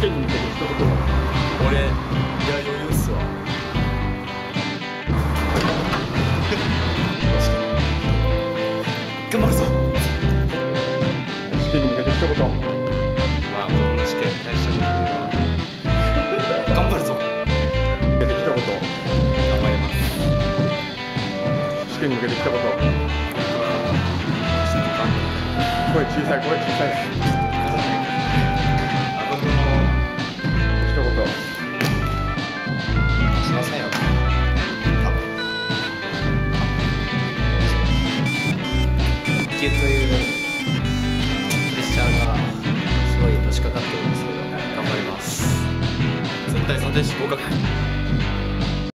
試験に向けて一言。俺いや余裕っすわ頑張るぞ試験に向けて一言まあこの試験大したことな頑張るぞ向けて一言。頑張ります試験に向けて一言。声小さい声小さい。級というプレッシャーがすごいのしかかってるんですけど頑張ります。絶対査定士合格。